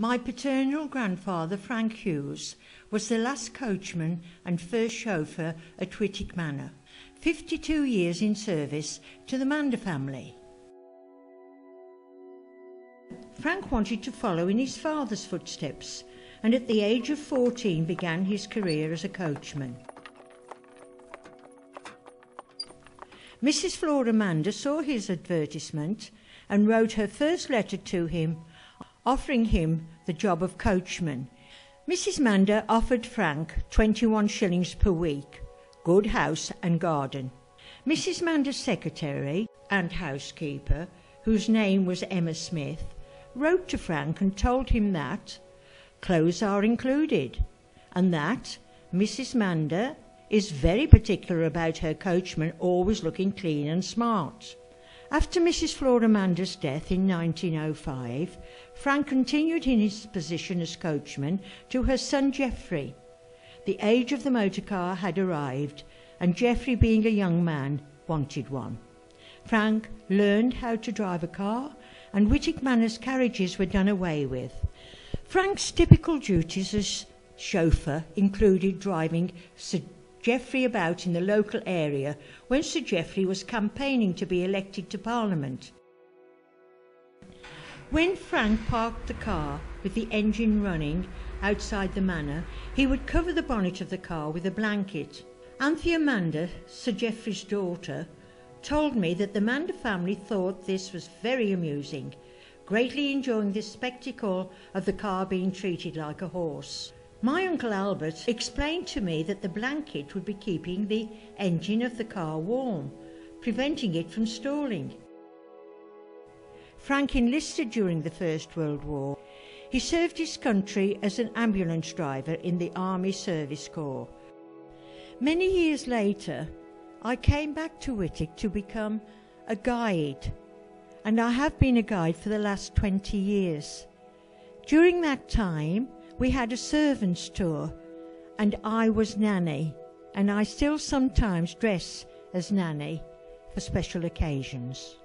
My paternal grandfather, Frank Hughes, was the last coachman and first chauffeur at Wightwick Manor, 52 years in service to the Mander family. Frank wanted to follow in his father's footsteps and at the age of 14 began his career as a coachman. Mrs. Flora Mander saw his advertisement and wrote her first letter to him offering him the job of coachman. Mrs. Mander offered Frank 21 shillings per week, good house and garden. Mrs. Mander's secretary and housekeeper, whose name was Emma Smith, wrote to Frank and told him that clothes are included and that Mrs. Mander is very particular about her coachman always looking clean and smart. After Mrs. Flora Mander's death in 1905, Frank continued in his position as coachman to her son Geoffrey. The age of the motor car had arrived, and Geoffrey, being a young man, wanted one. Frank learned how to drive a car, and Wightwick Manor's carriages were done away with. Frank's typical duties as chauffeur included driving Geoffrey about in the local area when Sir Geoffrey was campaigning to be elected to Parliament. When Frank parked the car with the engine running outside the manor, he would cover the bonnet of the car with a blanket. Anthea Mander, Sir Geoffrey's daughter, told me that the Mander family thought this was very amusing, greatly enjoying the spectacle of the car being treated like a horse. My Uncle Albert explained to me that the blanket would be keeping the engine of the car warm, preventing it from stalling. Frank enlisted during the First World War. He served his country as an ambulance driver in the Army Service Corps. Many years later, I came back to Wightwick to become a guide, and I have been a guide for the last 20 years. During that time, we had a servants' tour, and I was Nanny, and I still sometimes dress as Nanny for special occasions.